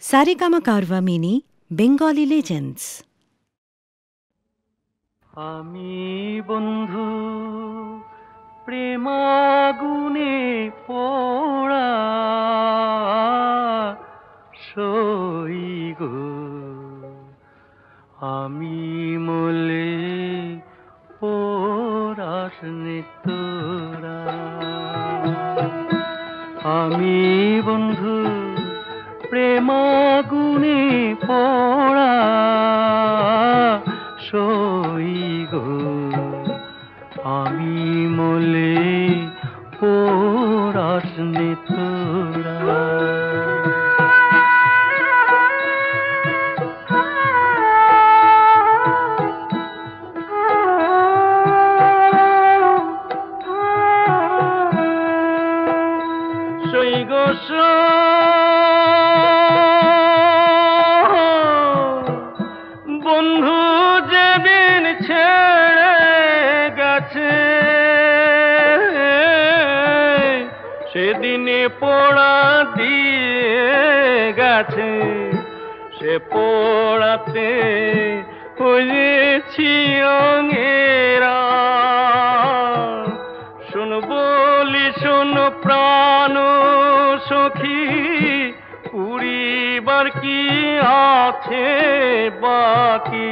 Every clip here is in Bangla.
Saregama Carvaan mini Bengali legends আমি বন্ধু প্রেমাগুনে পোড়া সই গো। আমি মলে পোড়াস তোরা আমি বন্ধু প্রেমাগুনে পোড়া। গেছে সেদিনে পোড়া দিয়ে গেছে। সে পোড়াতে হয়েছি অঙ্গেরা শুন বলি, শোন প্রাণ সখী পুরিবার কি আছে বাকি?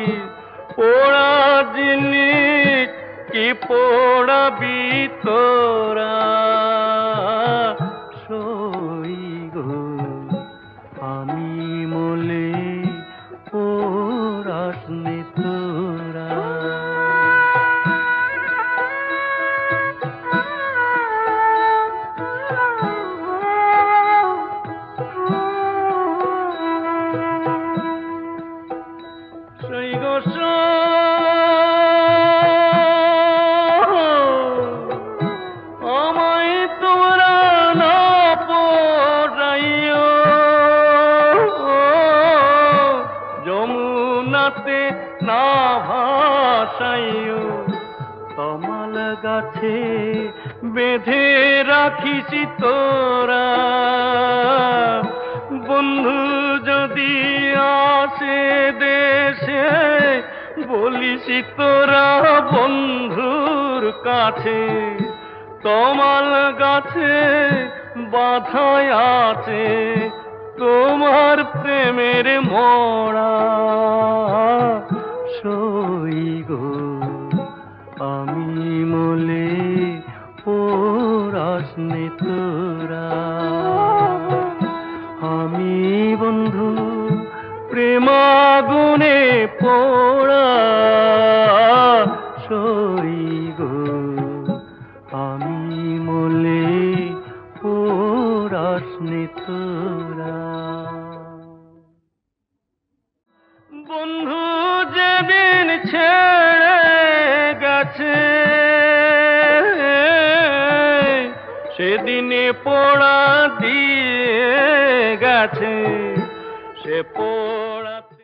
পোড়া জিনিস কি পোড়াবি তোরা? ভাসাইও কমল গাছে বেঁধে রাখিস তোরা। বন্ধু যদি আসে দেশে বলিস তোরা বন্ধুর কাছে। তমাল গাছে বাধায় আছে, তোমার প্রেমের মোড়া মলে পোরাস নে তোরা আমি বন্ধু প্রেমাগুনে পোড়া সই গো। আমি মলে পোরাস নে তোরা বন্ধু যেদিন ছেড়ে সেদিনে পোড়া দিয়ে গেছে। সে পোড়া